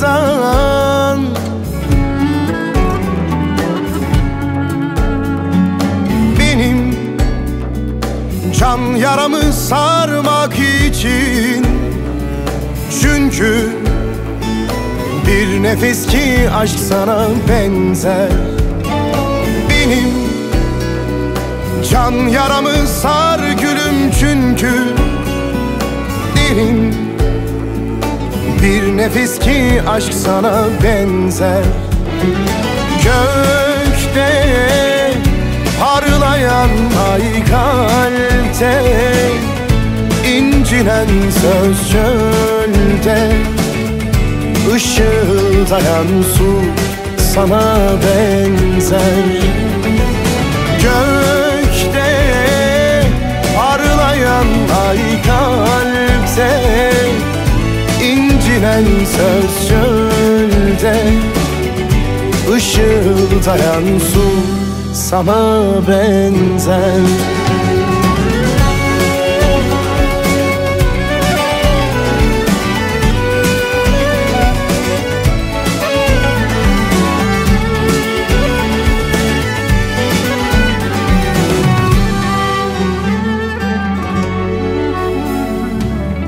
dağlardan Benim can yaramı sarmak için. Çünkü bir nefes ki aşk sana benzer. Benim can yaramı sar gülüm bir nefes ki aşk sana benzer. Gökte parlayan ay kalpte incinen söz çölde Işıldayan su sana benzer incinen söz çölde Işıldayan su sana benzer.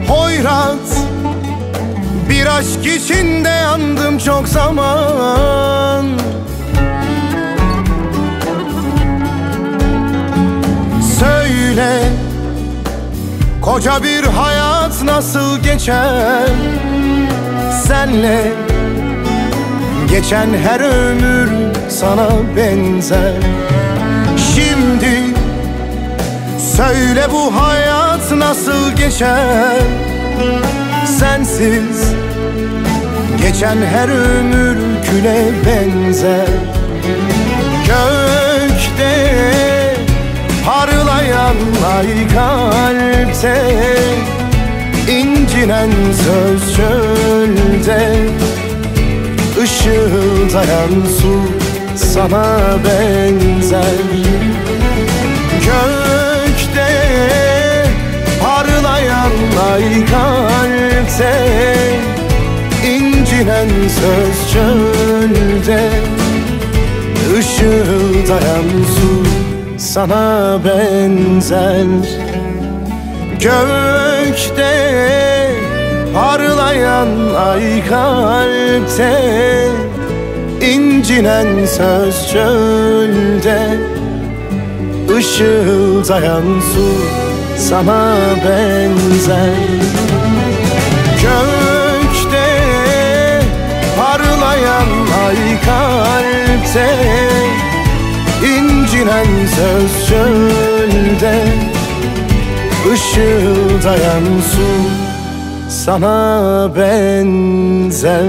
Hoyrat Bir aşk içinde yandım çok zaman. Söyle Koca bir hayat nasıl geçer? Senle Geçen her ömür sana benzer. Şimdi Söyle bu hayat nasıl geçer? Sensiz Geçen her ömür küle benzer. Gökte Parlayan ay kalpte incinen söz çölde. Işıldayan su sana benzer. Gökte parlayan ay söz çölde Işıldayan su sana benzer. Gökte parlayan ay kalpte incinen söz çölde Işıldayan su sana benzer kalpte incinen söz çölde Işıldayan su sana benzer